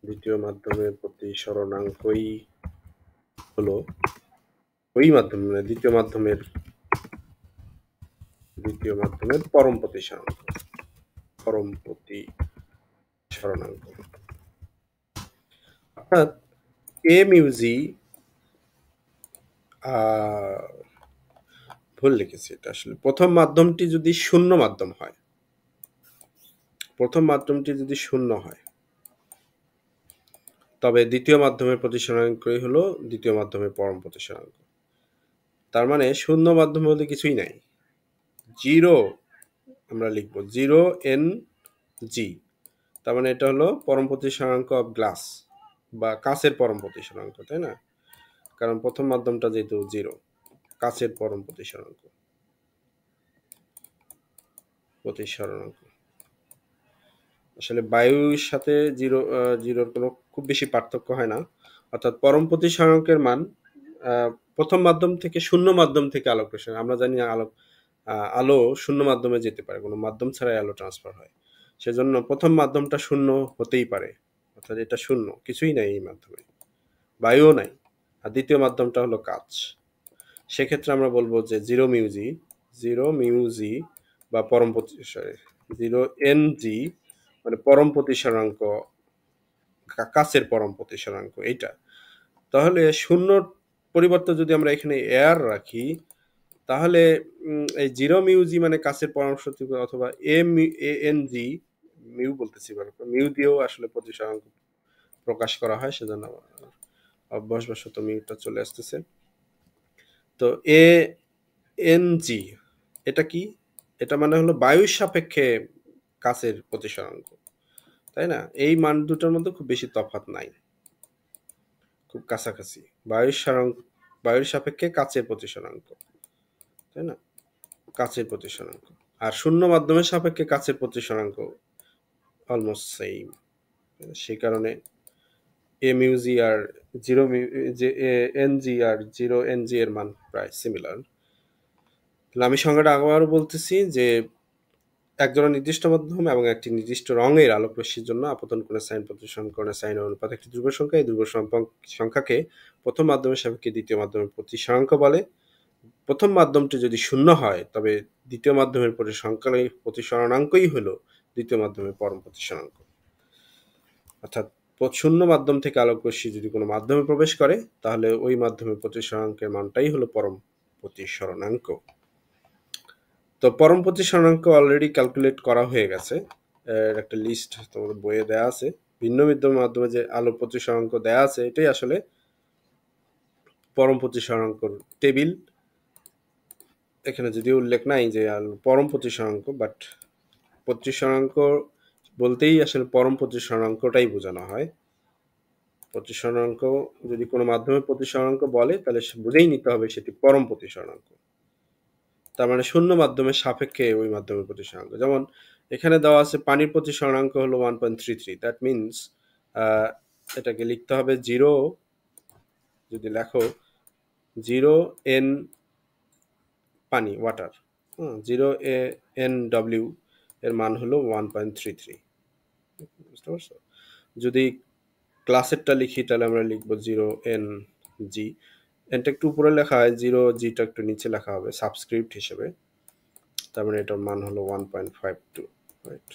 A: দ্বিতীয় মাধ্যমের প্রতিসরণাঙ্কই হলো ওই মাধ্যম দ্বিতীয় মাধ্যমের দ্বিতীয় মাধ্যমের পরম প্রতিসরণাঙ্ক পরম প্রতিসরণাঙ্ক অর্থাৎ এ মিউজি ভুল লিখেছি এটা আসলে। প্রথম মাধ্যমটি যদি শূন্য মাধ্যম হয়, প্রথম মাধ্যমটি যদি শূন্য হয়, তবে দ্বিতীয় মাধ্যমের প্রতিসরাঙ্কই হলো দ্বিতীয় মাধ্যমের পরম প্রতিসরাঙ্ক তার মানে শূন্য মাধ্যম বলতে কিছুই নাই। জিরো, আমরা লিখব জিরো এন জি। তার মানে এটা হলো পরম প্রতিসরাঙ্ক অফ গ্লাস বা কাঁচের পরম প্রতিসরাঙ্ক তাই না? কারণ প্রথম মাধ্যমটা যেহেতু জিরো কাছের পরম প্রতিসরণাঙ্ক। আসলে বায়ুর সাথে জিরো জিরোর কোনো খুব বেশি পার্থক্য হয় না। অর্থাৎ পরম প্রতিসরাঙ্কের মান প্রথম মাধ্যম থেকে শূন্য মাধ্যম থেকে আলোক আমরা জানি আলোক আলো শূন্য মাধ্যমে যেতে পারে, কোনো মাধ্যম ছাড়াই আলো ট্রান্সফার হয়। সেজন্য প্রথম মাধ্যমটা শূন্য হতেই পারে, অর্থাৎ এটা শূন্য, কিছুই নাই এই মাধ্যমে, বায়ুও নাই। আর দ্বিতীয় মাধ্যমটা হলো কাজ। সেক্ষেত্রে আমরা বলব যে জিরো মিউজি জিরো মিউজি বা পরম জিরো এন জি মানে পরম প্রতিসরাঙ্ক কাছের পরম প্রতিসরাঙ্ক, এইটা। তাহলে শূন্য পরিবর্তে যদি আমরা এখানে এয়ার রাখি তাহলে এই জিরো মিউজি মানে কাছের পরামর্শ অথবা এম এন জি, মিউ বলতেছি মিউ দিয়েও আসলে প্রতিসরাঙ্ক প্রকাশ করা হয়, সেজন্য অভ্যাসবশত মিউটা চলে আসতেছে। তো এ এন জি, এটা কি? এটা মানে হলো বায়ুর সাপেক্ষে কাছের প্রতিসরাঙ্ক তাই না? এই মান দুটোর মধ্যে খুব বেশি তফাত নাই, খুব কাছাকাছি। বায়ুর সারাঙ্ক বায়ুর সাপেক্ষে কাছের প্রতিসরাঙ্ক তাই না? কাছের প্রতি প্রতিসরাঙ্ক আর শূন্য মাধ্যমের সাপেক্ষে কাছের প্রতি প্রতিসরাঙ্ক অলমোস্ট সেম সেই কারণে এম ইউজি আর জিরো এনজি আর জিরো এনজি এর মান প্রায় সিমিলার আমি সংজ্ঞাটা আবারও বলতেছি যে একজনের নির্দিষ্ট মাধ্যম এবং একটি নির্দিষ্ট রঙের আলোক রশ্মির জন্য আপতন কোণে সাইন প্রতিসরণ কোণে সাইন অনুপাত একটি ধ্রুব সংখ্যা। এই ধ্রুব সংখ্যাকে প্রথম মাধ্যমের সাপেক্ষে দ্বিতীয় মাধ্যমের প্রতি প্রতিসরাঙ্ক বলে। প্রথম মাধ্যমটি যদি শূন্য হয়, তবে দ্বিতীয় মাধ্যমের প্রতিসংখ্যা প্রতিসরণাঙ্কই হলো দ্বিতীয় মাধ্যমের পরম প্রতিসরাঙ্ক অর্থাৎ শূন্য মাধ্যম থেকে আলোক রশ্মি যদি কোনো মাধ্যমে প্রবেশ করে, তাহলে ওই মাধ্যমের প্রতিসরণাঙ্কের মানটাই হলো পরম প্রতিসরণাঙ্ক। তো পরম প্রতিসরণাঙ্ক অলরেডি ক্যালকুলেট করা হয়ে গেছে। এর একটা লিস্ট তোমাদের বইয়ে দেওয়া আছে। ভিন্ন বিদ্যমের মাধ্যমে যে আলো প্রতিসরণাঙ্ক দেওয়া আছে, এটাই আসলে পরম প্রতিসরণাঙ্কর টেবিল এখানে যদিও উল্লেখ নাই যে পরম প্রতিসরণাঙ্ক বাট পঁচিশ প্রতিসরণাঙ্ক বলতেই আসলে পরম পঁচিশ প্রতিসরণাঙ্কটাই বোঝানো হয়। পঁচিশ প্রতিসরণাঙ্ক যদি কোনো মাধ্যমে পঁচিশ প্রতিসরণাঙ্ক বলে, তাহলে বুঝেই নিতে হবে সেটি পরম প্রতিসরণাঙ্ক তার মানে শূন্য মাধ্যমের সাপেক্ষে ওই মাধ্যমের প্রতিসরণাঙ্ক যেমন এখানে দেওয়া আছে পানির প্রতিসরণাঙ্ক হলো one point three three that means এটাকে লিখতে হবে জিরো যদি লেখো জিরো এন পানি ওয়াটার জিরো এ এন ডব্লিউ এর মান হলো ওয়ান পয়েন্ট থ্রি থ্রি বুঝতে পারছ? যদি ক্লাসেরটা লিখি, তাহলে আমরা লিখব জিরো এন জি এনটা একটু উপরে লেখা হয় জিরো জিটা একটু নিচে লেখা হবে সাবস্ক্রিপ্ট হিসেবে। তার মানে এটার মান হলো one point five two right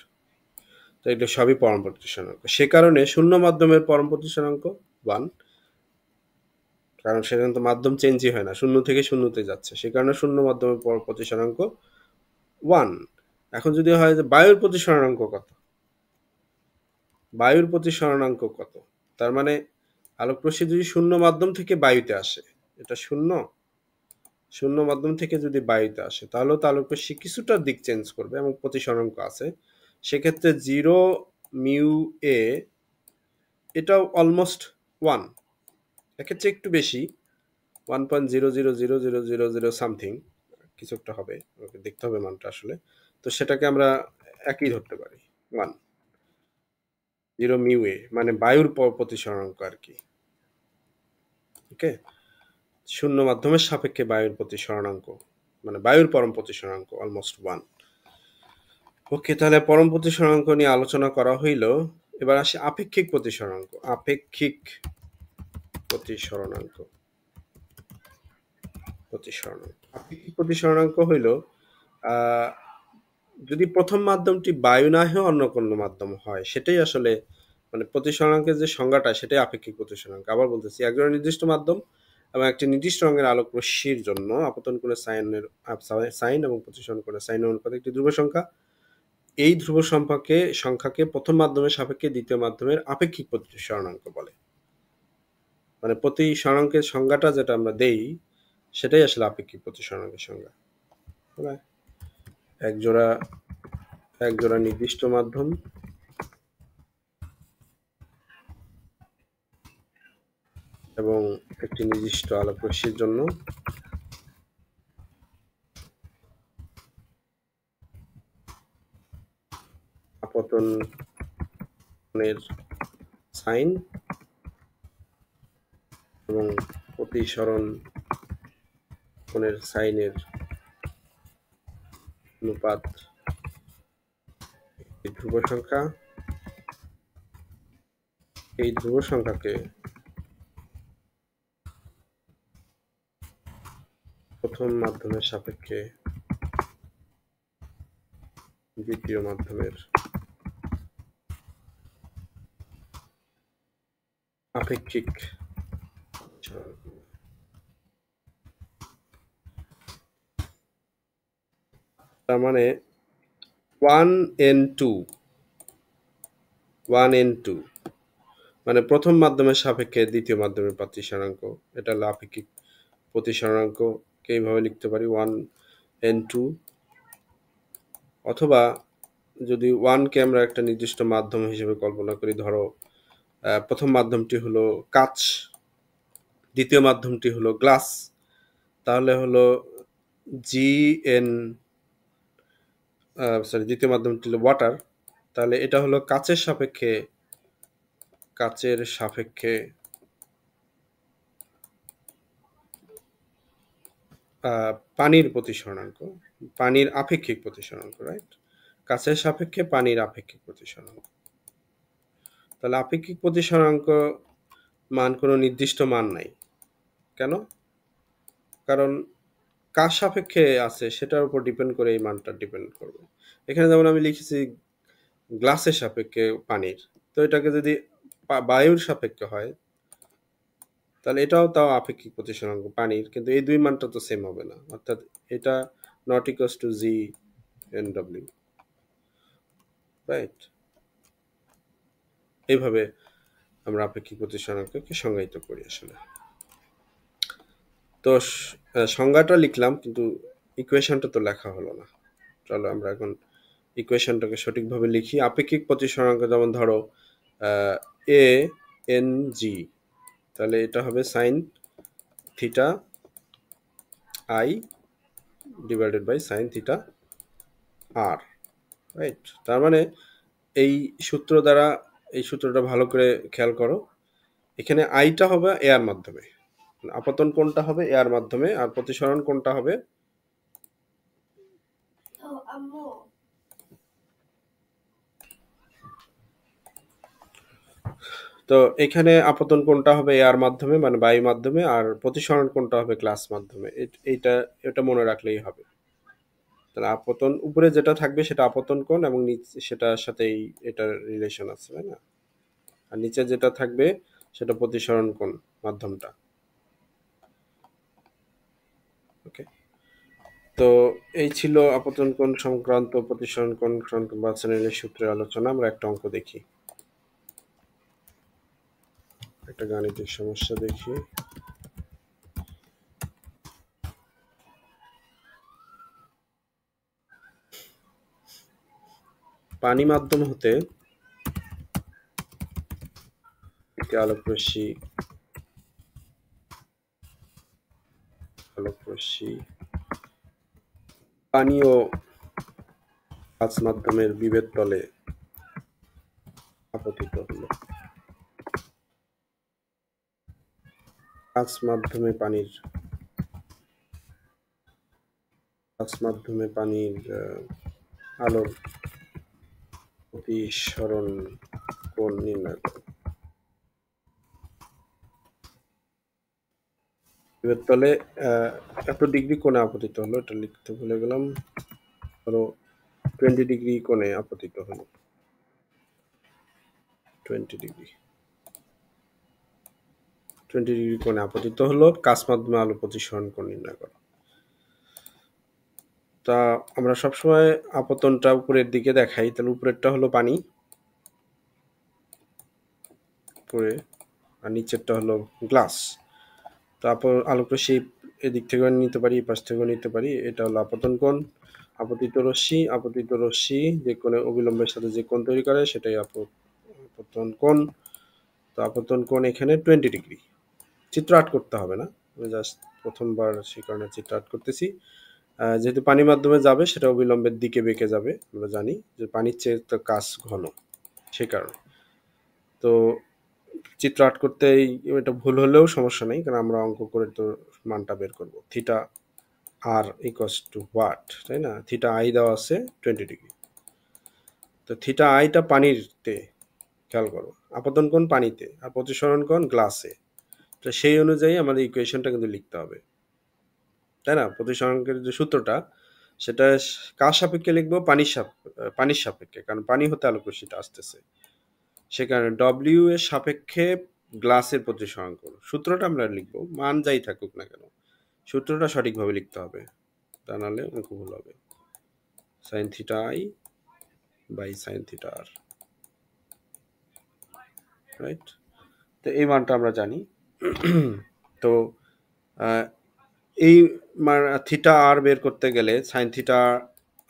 A: তো এটা সবই পরম প্রতিসরাঙ্ক সে কারণে শূন্য মাধ্যমের পরম প্রতিসরাঙ্ক ওয়ান কারণ সেখানে তো মাধ্যম চেঞ্জই হয় না, শূন্য থেকে শূন্যতে যাচ্ছে। সে কারণে শূন্য মাধ্যমের পর প্রতিসরাঙ্ক ওয়ান এখন যদি হয় যে বায়ুর প্রতিসরণাঙ্ক কত? বায়ুর প্রতিসরণাঙ্ক কত? তার মানে আলোক রশ্মি যদি শূন্য মাধ্যম থেকে বায়ুতে আসে, এটা শূন্য। শূন্য মাধ্যম থেকে যদি বায়ুতে আসে তাহলেও তো আলোক রশ্মি কিছুটা দিক চেঞ্জ করবে এবং প্রতিসরণাঙ্ক আছে। সেক্ষেত্রে জিরো মিউ এ এটাও অলমোস্ট ওয়ান এক্ষেত্রে একটু বেশি। One point zero zero zero zero zero zero something কিছু একটা হবে। আমাকে দেখতে হবে মানটা আসলে। তো সেটাকে আমরা একই ধরতে পারি। ওয়ান জিরো মিউ এ মানে বায়ুর প্রতিসরণাঙ্ক আর কি। ওকে শূন্য মাধ্যমের সাপেক্ষে বায়ুর প্রতিসরণাঙ্ক মানে বায়ুর পরম প্রতিসরণাঙ্ক অলমোস্ট ওয়ান ওকে তাহলে পরম প্রতিসরণাঙ্ক নিয়ে আলোচনা করা হইল। এবার আসি আপেক্ষিক প্রতিসরণাঙ্ক আপেক্ষিক প্রতিসরণাঙ্ক হইল? যদি প্রথম মাধ্যমটি বায়ু না অন্য কোনো মাধ্যম হয়, সেটাই আসলে মানে প্রতিসরণাঙ্কের যে সংজ্ঞাটা, সেটাই আপেক্ষিক প্রতিসরণাঙ্ক আবার বলতেছি নির্দিষ্ট মাধ্যম এবং একটি নির্দিষ্ট রঙের আলোক রশ্মির জন্য আপতন করে সাইনের সাইন এবং প্রতিসরণ করে সাইন অনুপাত একটি ধ্রুব সংখ্যা। এই ধ্রুব সম্পর্কে সংখ্যাকে প্রথম মাধ্যমের সাপেক্ষে দ্বিতীয় মাধ্যমের আপেক্ষিক প্রতিসরণাঙ্ক বলে। মানে প্রতি স্বরাঙ্কের সংজ্ঞাটা যেটা আমরা দেই, সেটাই আসলে আপেক্ষিক প্রতিসরণাঙ্কের সংজ্ঞা। এক জোড়া এক জোড়া নির্দিষ্ট মাধ্যম। এবং একটি নির্দিষ্ট আলোক রশ্মির জন্য। আপতনের সাইন। এবং প্রতিসরণ কোণের সাইনের অনুপাত ধ্রুব সংখ্যা। এই ধ্রুব সংখ্যাকে প্রথম মাধ্যমের সাপেক্ষে দ্বিতীয় মাধ্যমের আপেক্ষিক তার মানে one N two one N two মানে প্রথম মাধ্যমের সাপেক্ষে দ্বিতীয় মাধ্যমের প্রাতিসরাঙ্ক এটা আপেক্ষিক প্রতিসরাঙ্ককে এইভাবে লিখতে পারি? ওয়ান এন টু অথবা যদি ওয়ানকে আমরা একটা নির্দিষ্ট মাধ্যম হিসেবে কল্পনা করি, ধরো প্রথম মাধ্যমটি হলো কাচ দ্বিতীয় মাধ্যমটি হলো গ্লাস। তাহলে হলো জি এন সরি দ্বিতীয় মাধ্যমটি হলো ওয়াটার। তাহলে এটা হলো কাচের সাপেক্ষে কাচের সাপেক্ষে পানির প্রতিসরণাঙ্ক, পানির আপেক্ষিক প্রতিসরণাঙ্ক রাইট কাছের সাপেক্ষে পানির আপেক্ষিক প্রতিসরণাঙ্ক। তাহলে আপেক্ষিক প্রতিসরণাঙ্ক মান কোনো নির্দিষ্ট মান নাই। কেন? কারণ কার সাপেক্ষে আছে সেটার উপর ডিপেন্ড করে এই মানটা ডিপেন্ড করবে। এখানে যেমন আমি লিখেছি গ্লাসের সাপেক্ষে পানির। তো এটাকে যদি বায়ুর সাপেক্ষে হয়, তাহলে এটাও তাও আপেক্ষিক প্রতিসরাঙ্ক পানির, কিন্তু এই দুই মানটা তো সেম হবে না। অর্থাৎ এটা not equals to G N W right এইভাবে আমরা আপেক্ষিক প্রতিসরাঙ্ককে সংজ্ঞায়িত করি আসলে। তো সংজ্ঞাটা লিখলাম, কিন্তু ইকুয়েশনটা তো লেখা হলো না। চলো আমরা এখন ইকুয়েশনটাকে সঠিকভাবে লিখি। আপেক্ষিক প্রতিসরাঙ্ক যেমন ধরো এ এন জি তাহলে এটা হবে sine theta i divided by sine theta r right তার মানে এই সূত্র দ্বারা, এই সূত্রটা ভালো করে খেয়াল করো। এখানে আইটা হবে এয়ার মাধ্যমে। আপতন কোনটা হবে এয়ার মাধ্যমে আর প্রতিসরণ কোনটা হবে? তো এখানে আপতন কোনটা হবে এয়ার মাধ্যমে মানে বায়ু মাধ্যমে আর প্রতিসরণ কোনটা হবে ক্লাস মাধ্যমে। এইটা এটা মনে রাখলেই হবে। তাহলে আপতন উপরে যেটা থাকবে সেটা আপতন কোণ এবং নিচে সেটার সাথেই এটার রিলেশন আছে তাই না? আর নিচে যেটা থাকবে সেটা প্রতিসরণ কোণ মাধ্যমটা ওকে তো এই ছিল আপতন কোণ সংক্রান্ত, প্রতিসরণ কোণ বাচনের সূত্রের আলোচনা। আমরা একটা অঙ্ক দেখি। একটা গাণিতিক সমস্যা দেখি। পানি মাধ্যম হতে একটি আলোক রশ্মি পানীয় কাজ মাধ্যমের বিভেদ তলে আপতিত হলো। কাঁচ মাধ্যমে পানির কাঁচ মাধ্যমে পানির আলোর প্রতিসরণ কোণ নির্ণয় করো এবার তাহলে এত ডিগ্রি কোণে আপতিত হলো, এটা লিখতে ভুলে গেলাম। ধরো টোয়েন্টি ডিগ্রি কোণে আপতিত হলো। Twenty degree. টোয়েন্টি ডিগ্রি কোণে আপতিত হলো কাজ মাধ্যমে আলো প্রতিসরণ কোণ নির্ণয় করো। তা আমরা সবসময় আপতনটা উপরের দিকে দেখাই, তাহলে উপরেরটা হলো পানি। উপরে, আর নিচেরটা হলো গ্লাস। তারপর আলোক রশ্মি এদিক থেকেও নিতে পারি পাশ থেকেও নিতে পারি। এটা হলো আপতন কোণ। আপতিত রশ্মি আপতিত রশ্মি যে কোণে অবিলম্বের সাথে যে কোণ তৈরি করে সেটাই আপতন কোণ। তো আপতন কোণ এখানে টোয়েন্টি ডিগ্রি চিত্র আর্ট করতে হবে না। জাস্ট প্রথমবার সেই কারণে চিত্র আর্ট করতেছি। যেহেতু পানি মাধ্যমে যাবে, সেটা অবিলম্বের দিকে বেঁকে যাবে। আমরা জানি যে পানির চেয়ে তো কাজ ঘন। সে কারণে। তো চিত্র আর্ট করতে এটা ভুল হলেও সমস্যা নেই, কারণ আমরা অঙ্ক করে তো মানটা বের করব। Theta r equals to what তাই না? থিটা আই দেওয়া আছে টোয়েন্টি ডিগ্রি তো থিটা আইটা পানিতে, খেয়াল করো, আপাতন কোণ পানিতে আর প্রতিসরণ কোণ গ্লাসে তো সেই অনুযায়ী আমাদের ইকুয়েশনটা কিন্তু লিখতে হবে। তাই না? প্রতিসরণের যে সূত্রটা, সেটা কার সাপেক্ষে লিখব? পানির সাপ পানির সাপেক্ষে, কারণ পানি হতে আলোক আসতেছে। সে কারণে ডব্লিউ এর সাপেক্ষে গ্লাসের প্রতিসরণ করো। সূত্রটা আমরা লিখব, মান যাই থাকুক না কেন, সূত্রটা সঠিকভাবে লিখতে হবে। তা নাহলে অঙ্ক ভুল হবে। Sine theta i by sine theta r right তো এই মানটা আমরা জানি। *clears throat* তো এই থিটা আর বের করতে গেলে সাইন থিটা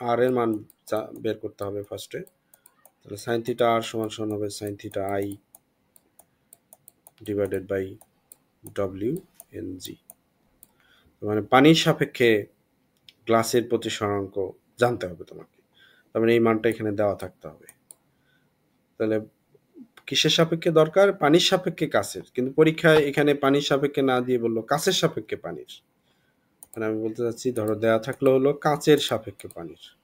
A: আর এর মান বের করতে হবে ফার্স্টে তাহলে সাইন থিটা আর সমান সমান হবে sine theta i divided by W N G মানে পানির সাপেক্ষে গ্লাসের প্রতি সরাঙ্ক জানতে হবে তোমাকে। তার মানে এই মানটা এখানে দেওয়া থাকতে হবে। তাহলে কিসের সাপেক্ষে দরকার? পানির সাপেক্ষে কাছের। কিন্তু পরীক্ষায় এখানে পানির সাপেক্ষে না দিয়ে বলল কাছের সাপেক্ষে পানির। মানে আমি বলতে চাচ্ছি, ধরো দেওয়া থাকলে হলো কাচের সাপেক্ষে পানির।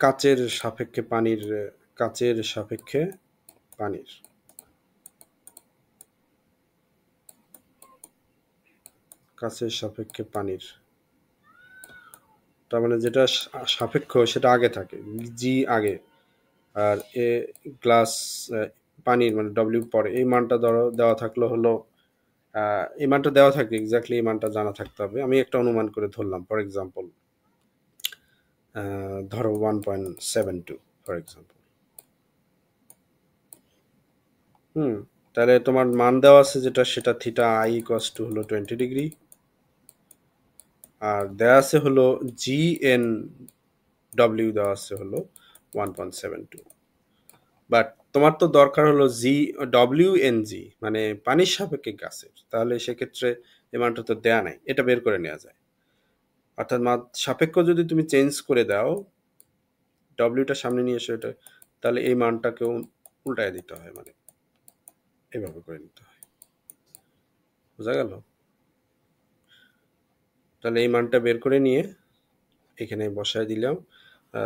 A: কাচের সাপেক্ষে পানির, কাচের সাপেক্ষে পানির। কাচের সাপেক্ষে পানির। তার মানে যেটা সাপেক্ষ সেটা আগে থাকে জি আগে। আর এ গ্লাস পানির মানে ডব্লিউ পরে। এই মানটা ধরো, দেওয়া থাকল হলো এই মানটা দেওয়া থাকে এক্স্যাক্টলি এই মানটা জানা থাকতে হবে। আমি একটা অনুমান করে ধরলাম ফর এক্সাম্পল ধরো one point seven two for example হুম, তাহলে তোমার মান দেওয়া আছে যেটা, সেটা থিটা আই ইকস টু হলো টোয়েন্টি ডিগ্রি আর দেওয়া আছে হলো জি এন ডব্লিউ দেওয়া আছে হলো one point seven two but তোমার তো দরকার হলো জি ডব্লিউ এন জি মানে পানির সাপেক্ষে গাছের। তাহলে সেক্ষেত্রে এই মানটা তো দেয়া নাই, এটা বের করে নেওয়া যায়। অর্থাৎ সাপেক্ষ যদি তুমি চেঞ্জ করে দাও ডব্লিউটা সামনে নিয়ে এসে এটা, তাহলে এই মানটাকেও উল্টায় দিতে হয় মানে এভাবে করে নিতে হয়। বোঝা গেল? তাহলে এই মানটা বের করে নিয়ে এখানে বসায় দিলাম।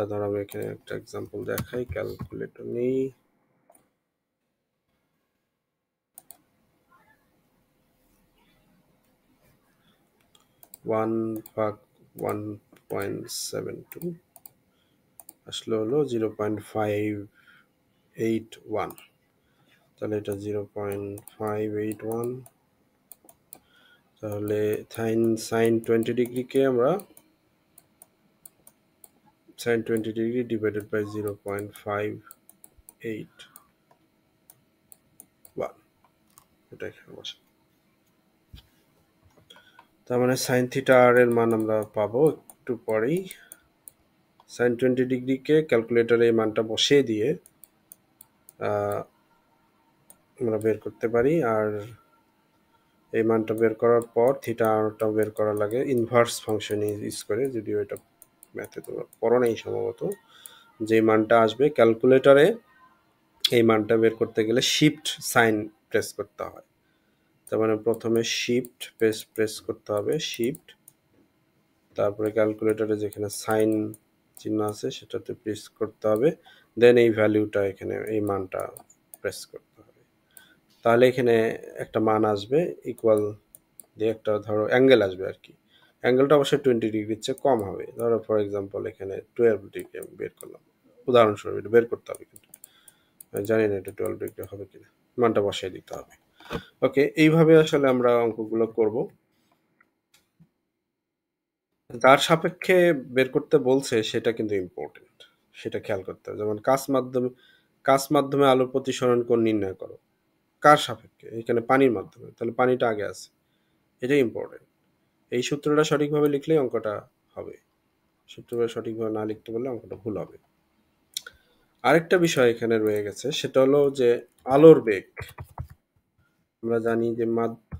A: ধরো আমি এখানে একটা এক্সাম্পল দেখাই ক্যালকুলেটর নেই। ওয়ান ভাগ ওয়ান পয়েন্ট সেভেন টু আসলে হলো zero point five eight one তাহলে এটা zero point five eight one তাহলে সাইন সাইন টোয়েন্টি ডিগ্রিকে আমরা sine twenty degree divided by zero point five eight one এটা এখানে বসে তার মানে সাইন থিটা আর এর মান আমরা পাবো একটু পরেই। সাইন টোয়েন্টি ডিগ্রিকে ক্যালকুলেটারে এই মানটা বসিয়ে দিয়ে আমরা বের করতে পারি। আর এই মানটা বের করার পর থিটা আরটা বের করা লাগে ইনভার্স ফাংশন ইউজ করে, যদিও এটা ম্যাথে তোমরা পড়ো নেই সম্ভবত। যে মানটা আসবে ক্যালকুলেটারে এই মানটা বের করতে গেলে শিফট সাইন প্রেস করতে হয়। তার মানে প্রথমে শিফট প্রেস প্রেস করতে হবে শিফট তারপরে ক্যালকুলেটারে যেখানে সাইন চিহ্ন আছে সেটাতে প্রেস করতে হবে দেন এই ভ্যালুটা এখানে, এই মানটা প্রেস করতে হবে। তাহলে এখানে একটা মান আসবে ইকুয়াল দিয়ে একটা ধরো অ্যাঙ্গেল আসবে আর কি। অ্যাঙ্গেলটা অবশ্যই টোয়েন্টি ডিগ্রির চেয়ে কম হবে। ধরো ফর এক্সাম্পল এখানে টুয়েলভ ডিগ্রি আমি বের করলাম। উদাহরণস্বরূপ এটা বের করতে হবে কিন্তু। জানি না এটা টুয়েলভ ডিগ্রি হবে কিনা। মানটা বসাই দিতে হবে। ওকে, এইভাবে আসলে আমরা অঙ্কগুলো করব। যার সাপেক্ষে বের করতে বলছে সেটা কিন্তু ইম্পর্টেন্ট সেটা খেয়াল করতে হবে। যেমন কাজ মাধ্যমে কাজ মাধ্যমে আলোর প্রতিসরণ কোণ নির্ণয় করো। কার সাপেক্ষে? এখানে পানির মাধ্যমে, তাহলে পানিটা আগে আছে। এটাই ইম্পর্টেন্ট এই সূত্রটা সঠিকভাবে লিখলেই অঙ্কটা হবে। সূত্রটা সঠিকভাবে না লিখতে পারলে অঙ্কটা ভুল হবে। আরেকটা বিষয় এখানে রয়ে গেছে, সেটা হলো যে আলোর বেগ আমরা জানি যে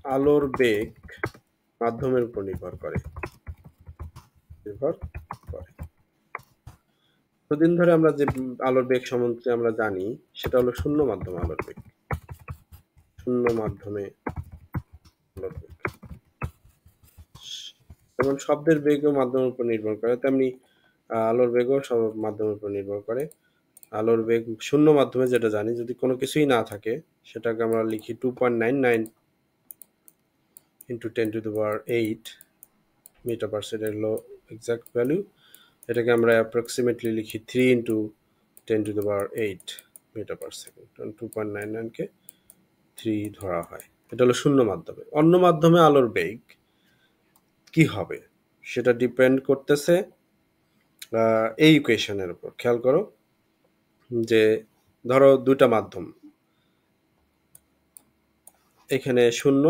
A: আলোর বেগ মাধ্যমের উপর নির্ভর করে। নির্ভর করে। দুদিন ধরে আমরা যে আলোর বেগ সম্বন্ধে আমরা জানি, সেটা হলো শূন্য মাধ্যম আলোর বেগ। শূন্য মাধ্যমে আলোর বেগ। যেমন শব্দের বেগও মাধ্যমের উপর নির্ভর করে, তেমনি আলোর বেগও সব মাধ্যমের উপর নির্ভর করে। আলোর বেগ শূন্য মাধ্যমে যেটা জানি, যদি কোনো কিছুই না থাকে সেটাকে আমরা লিখি two point nine nine into ten to the power eight metre per second হলো এক্সাক্ট ভ্যালু এটাকে আমরা অ্যাপ্রক্সিমেটলি লিখি three into ten to the power eight metre per second two point nine নাইনকে three ধরা হয়। এটা হলো শূন্য মাধ্যমে। অন্য মাধ্যমে আলোর বেগ কি হবে? সেটা ডিপেন্ড করতেছে এই ইকুয়েশনের উপর। খেয়াল করো যে, ধরো দুটা মাধ্যম। এখানে শূন্য,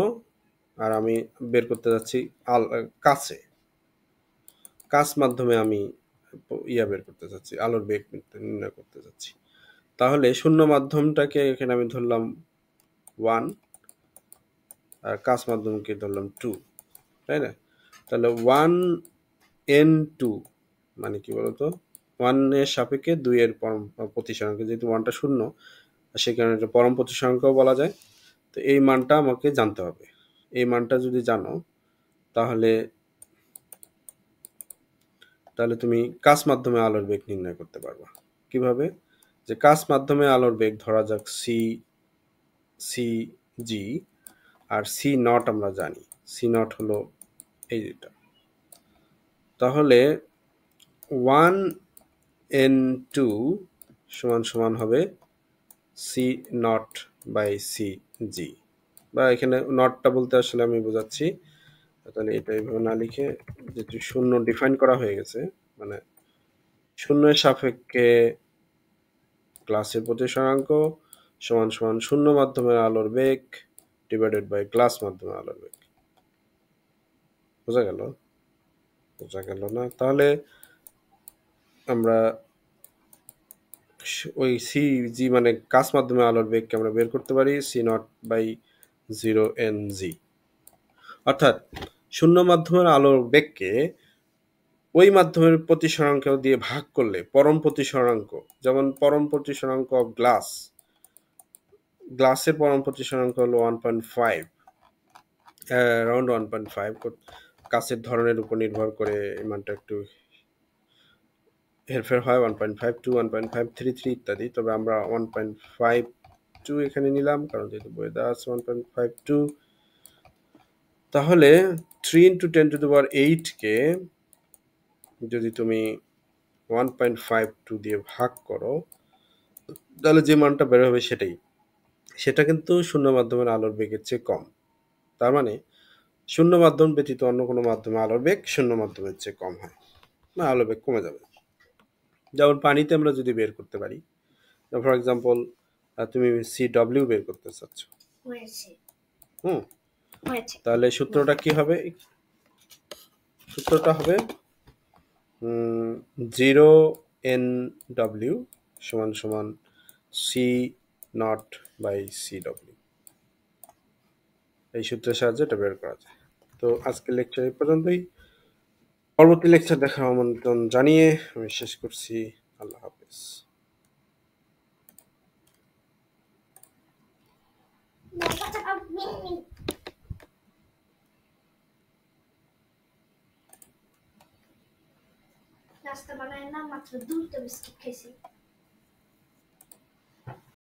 A: আর আমি বের করতে যাচ্ছি আল কাছে। কাছ মাধ্যমে আমি ইয়া বের করতে চাচ্ছি আলোর বেগ নির্ণয় করতে যাচ্ছি। তাহলে শূন্য মাধ্যমটাকে এখানে আমি ধরলাম ওয়ান আর কাছ মাধ্যমকে ধরলাম টু তাই না? তাহলে ওয়ান এন টু মানে কি বলতো? ওয়ানের সাপেক্ষে দুইয়ের পরম প্রতিসরাঙ্ক যেহেতু ওয়ানটা শূন্য সেই কারণে এটা পরম প্রতিসরাঙ্কও বলা যায়। তো এই মানটা আমাকে জানতে হবে। এই মানটা যদি জানো, তাহলে তাহলে তুমি কাজ মাধ্যমে আলোর বেগ নির্ণয় করতে পারবা। কীভাবে? যে কাজ মাধ্যমে আলোর বেগ ধরা যাক সি সি জি আর সি নট আমরা জানি। সি নট হলো এই যেটা। তাহলে ওয়ান এন টু সমান সমান হবে C nought by C G. বা এখানে নটটা বলতে আসলে আমি বোঝাচ্ছি। তাহলে এটা এইভাবে না লিখে যেহেতু শূন্য ডিফাইন করা হয়ে গেছে মানে শূন্যের সাপেক্ষে ক্লাসের প্রতি প্রতিসরাঙ্ক সমান সমান শূন্য মাধ্যমের আলোর বেগ ডিভাইডেড বাই ক্লাস মাধ্যমে আলোর বেগ। বোঝা গেল? বোঝা গেল না? তাহলে আমরা ওই সি জি মানে কাজ মাধ্যমে আলোর বেগকে আমরা বের করতে পারি C nought by zero N G অর্থাৎ শূন্য মাধ্যমের আলোর বেগকে ওই মাধ্যমের প্রতিসরাঙ্ক দিয়ে ভাগ করলে পরম প্রতিসরাঙ্ক যেমন পরম প্রতিসরাঙ্ক অফ গ্লাস গ্লাসের পরম প্রতিসরাঙ্ক হলো one point five around one point five কাছের ধরনের উপর নির্ভর করে এই মানটা একটু হেরফের হয় one point five two one point five three three ইত্যাদি। তবে আমরা ওয়ান পয়েন্ট ফাইভ টু এখানে নিলাম, কারণ যেহেতু বইয়ে দেওয়া আছে ওয়ান পয়েন্ট ফাইভ টু তাহলে থ্রি ইন্টু টেন টু দেওয়ার এইটকে যদি তুমি ওয়ান পয়েন্ট ফাইভ টু দিয়ে ভাগ করো, তাহলে যে মানটা বের হবে সেটাই। সেটা কিন্তু শূন্য মাধ্যমের আলোর বেগের চেয়ে কম। তার মানে শূন্য মাধ্যম ব্যতীত অন্য কোনো মাধ্যমে আলোর বেগ শূন্য মাধ্যমের চেয়ে কম হয়। না, আলোর বেগ কমে যাবে। যেমন পানিতে আমরা যদি বের করতে পারি ফর এক্সাম্পল তুমি সি ডব্লিউ বের করতে চাচ্ছ। হুম। তাহলে সূত্রটা কি হবে? সূত্রটা হবে জিরো এন ডব্লিউ সমান সমান C nought by C W এই সূত্রের সাহায্যে এটা বের করা যায়। তো আজকের লেকচার এই পর্যন্তই। পরবর্তী লেকচার দেখার আমন্ত্রণ জানিয়ে আমি শেষ করছি। আল্লাহ হাফেজ।
B: নাস্তা বানায় না, মাত্র দুটো বিস্কিট খেয়েছি